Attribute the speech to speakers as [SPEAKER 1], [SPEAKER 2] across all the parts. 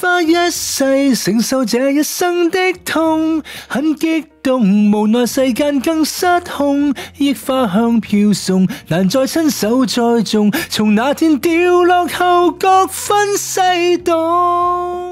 [SPEAKER 1] 花一世
[SPEAKER 2] 承受这一生的痛，很激动，无奈世间更失控。忆花香飘送，难再亲手栽种。从那天掉落后，各分西
[SPEAKER 1] 东。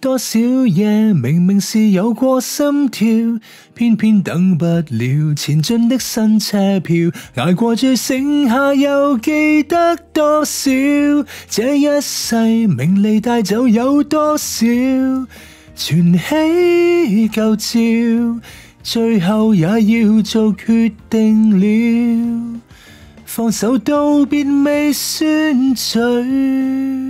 [SPEAKER 1] 多
[SPEAKER 2] 少夜，明明是有过心跳，偏偏等不了前进的新车票。捱过最剩下，又记得多少？这一世名利带走有多少？全起旧照，最后也要做决定了。放手道别，未算罪。